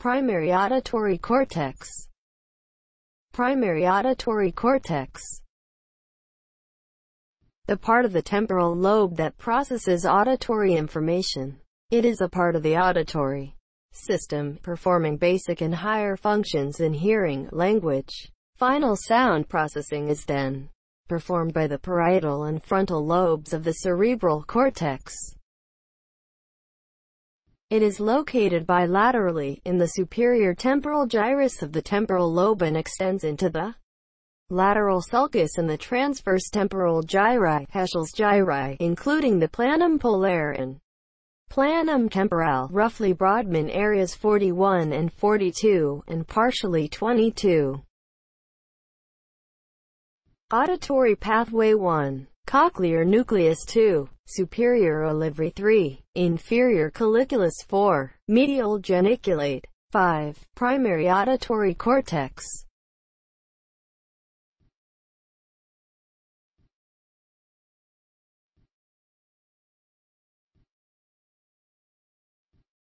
Primary auditory cortex. Primary auditory cortex. The part of the temporal lobe that processes auditory information. It is a part of the auditory system, performing basic and higher functions in hearing, language. Final sound processing is then performed by the parietal and frontal lobes of the cerebral cortex. It is located bilaterally in the superior temporal gyrus of the temporal lobe and extends into the lateral sulcus and the transverse temporal gyri, Heschl's gyri, including the planum polare and planum temporale, roughly Brodmann areas 41 and 42, and partially 22. Auditory pathway 1. Cochlear nucleus 2. Superior olivary 3. Inferior colliculus 4. Medial geniculate 5. Primary auditory cortex